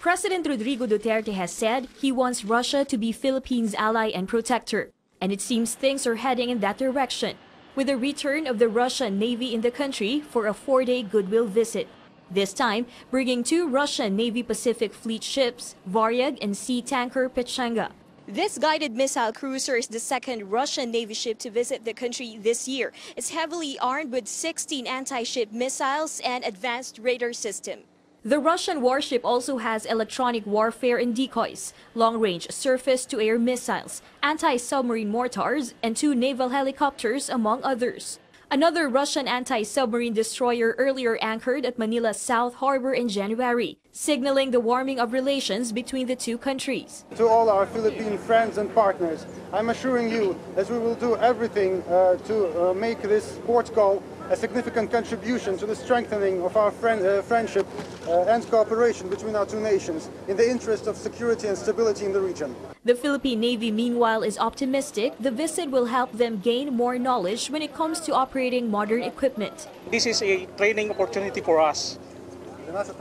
President Rodrigo Duterte has said he wants Russia to be Philippines' ally and protector, and it seems things are heading in that direction, with the return of the Russian Navy in the country for a four-day goodwill visit. This time, bringing two Russian Navy Pacific Fleet ships, Varyag and sea tanker Pechenga. This guided missile cruiser is the second Russian Navy ship to visit the country this year. It's heavily armed with 16 anti-ship missiles and advanced radar system. The Russian warship also has electronic warfare and decoys, long-range surface-to-air missiles, anti-submarine mortars, and two naval helicopters, among others. Another Russian anti-submarine destroyer earlier anchored at Manila's South Harbor in January, signaling the warming of relations between the two countries. To all our Philippine friends and partners, I'm assuring you that we will do everything uh, to uh, make this port call a significant contribution to the strengthening of our friend, uh, friendship uh, and cooperation between our two nations in the interest of security and stability in the region. The Philippine Navy, meanwhile, is optimistic the visit will help them gain more knowledge when it comes to operating modern equipment. This is a training opportunity for us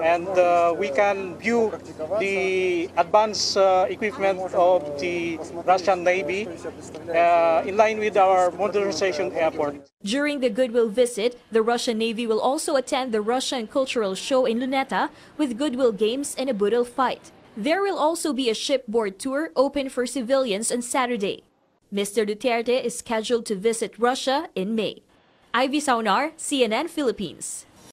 and uh, we can view the advanced uh, equipment of the Russian Navy uh, in line with our modernization effort. During the Goodwill visit, the Russian Navy will also attend the Russian Cultural Show in Luneta with Goodwill Games and a boodle fight. There will also be a shipboard tour open for civilians on Saturday. Mr. Duterte is scheduled to visit Russia in May. Ivy Saunar, CNN Philippines.